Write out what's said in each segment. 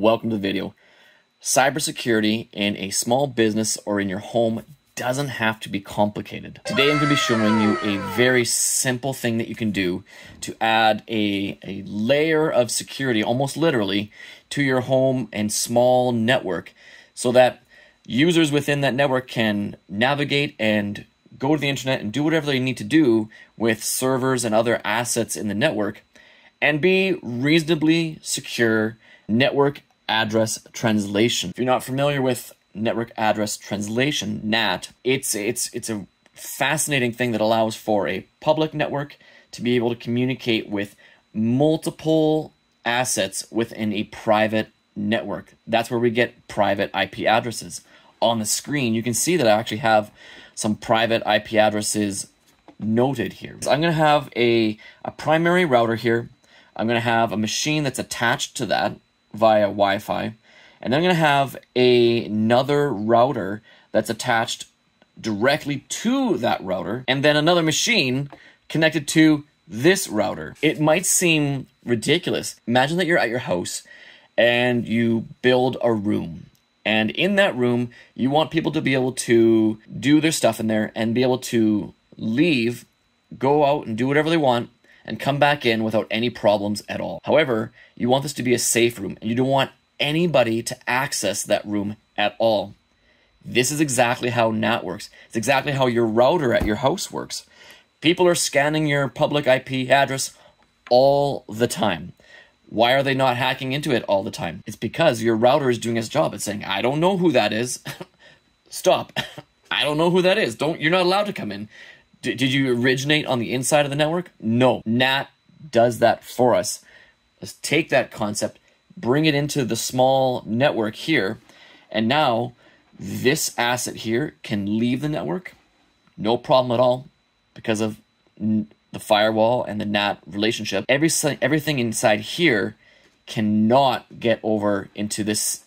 welcome to the video. Cybersecurity in a small business or in your home doesn't have to be complicated. Today I'm going to be showing you a very simple thing that you can do to add a, a layer of security, almost literally, to your home and small network so that users within that network can navigate and go to the internet and do whatever they need to do with servers and other assets in the network and be reasonably secure network address translation. If you're not familiar with network address translation, NAT, it's it's it's a fascinating thing that allows for a public network to be able to communicate with multiple assets within a private network. That's where we get private IP addresses. On the screen, you can see that I actually have some private IP addresses noted here. So I'm going to have a, a primary router here. I'm going to have a machine that's attached to that via Wi-Fi. And then I'm going to have a, another router that's attached directly to that router. And then another machine connected to this router. It might seem ridiculous. Imagine that you're at your house and you build a room. And in that room, you want people to be able to do their stuff in there and be able to leave, go out and do whatever they want, and come back in without any problems at all. However, you want this to be a safe room and you don't want anybody to access that room at all. This is exactly how NAT works. It's exactly how your router at your house works. People are scanning your public IP address all the time. Why are they not hacking into it all the time? It's because your router is doing its job. It's saying, I don't know who that is. Stop. I don't know who that is. Don't you're not allowed to come in. D did you originate on the inside of the network? No. NAT does that for us. Let's take that concept, bring it into the small network here, and now this asset here can leave the network. No problem at all because of the firewall and the NAT relationship. Every everything inside here cannot get over into this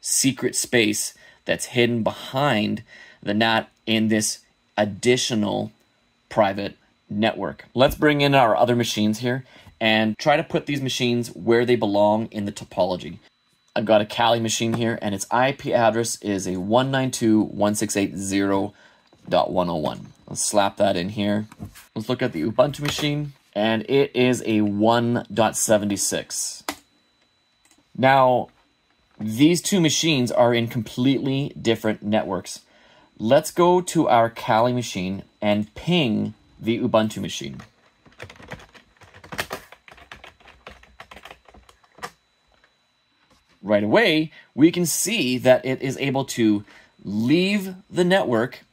secret space that's hidden behind the NAT in this additional private network. Let's bring in our other machines here and try to put these machines where they belong in the topology. I've got a Kali machine here and its IP address is a 192.168.0.101. Let's slap that in here. Let's look at the Ubuntu machine and it is a 1.76. Now, these two machines are in completely different networks. Let's go to our Kali machine and ping the Ubuntu machine. Right away, we can see that it is able to leave the network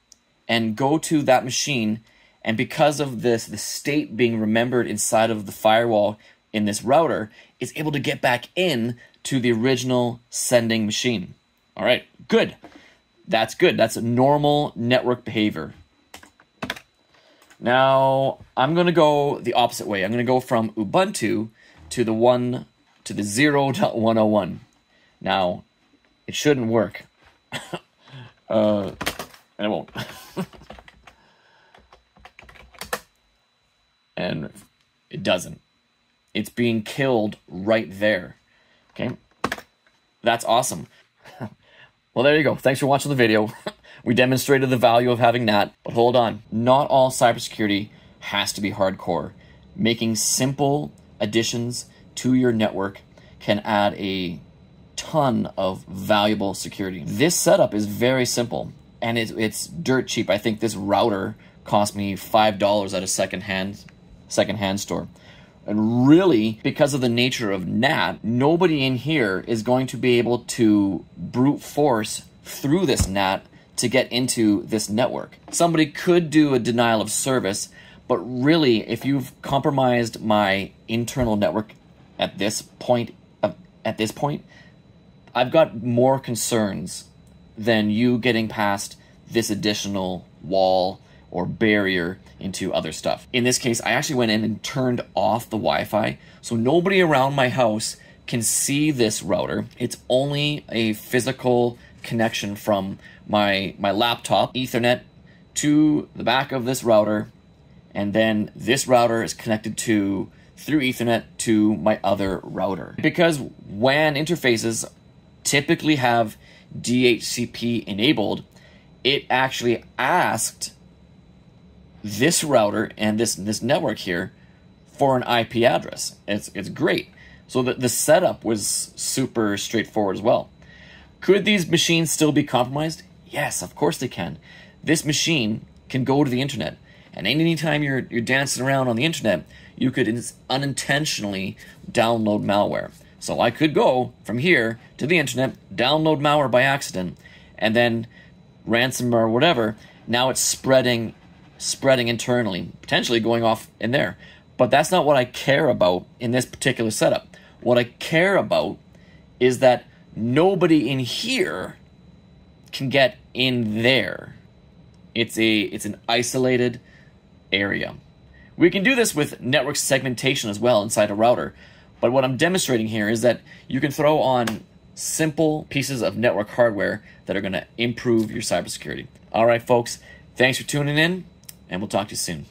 and go to that machine. And because of this, the state being remembered inside of the firewall in this router, is able to get back in to the original sending machine. All right, good. That's good. That's a normal network behavior. Now, I'm going to go the opposite way. I'm going to go from Ubuntu to the 1 to the 0.101. Now, it shouldn't work. uh, and it won't. and it doesn't. It's being killed right there. Okay? That's awesome. well, there you go. Thanks for watching the video. we demonstrated the value of having NAT, but hold on. Not all cybersecurity has to be hardcore. Making simple additions to your network can add a ton of valuable security. This setup is very simple and it's, it's dirt cheap. I think this router cost me $5 at a secondhand secondhand store. And really, because of the nature of NAT, nobody in here is going to be able to brute force through this NAT to get into this network. Somebody could do a denial of service, but really, if you've compromised my internal network at this point, at this point, I've got more concerns than you getting past this additional wall or barrier into other stuff. In this case, I actually went in and turned off the Wi-Fi so nobody around my house can see this router. It's only a physical connection from my my laptop ethernet to the back of this router and then this router is connected to through Ethernet to my other router. Because WAN interfaces typically have DHCP enabled, it actually asked this router and this this network here for an IP address. It's it's great. So the, the setup was super straightforward as well. Could these machines still be compromised? Yes, of course they can. This machine can go to the internet, and anytime you're you're dancing around on the internet, you could unintentionally download malware. So I could go from here to the internet, download malware by accident, and then ransomware or whatever. Now it's spreading spreading internally, potentially going off in there. But that's not what I care about in this particular setup. What I care about is that nobody in here can get in there. It's a it's an isolated area. We can do this with network segmentation as well inside a router. But what I'm demonstrating here is that you can throw on simple pieces of network hardware that are going to improve your cybersecurity. All right, folks, thanks for tuning in and we'll talk to you soon.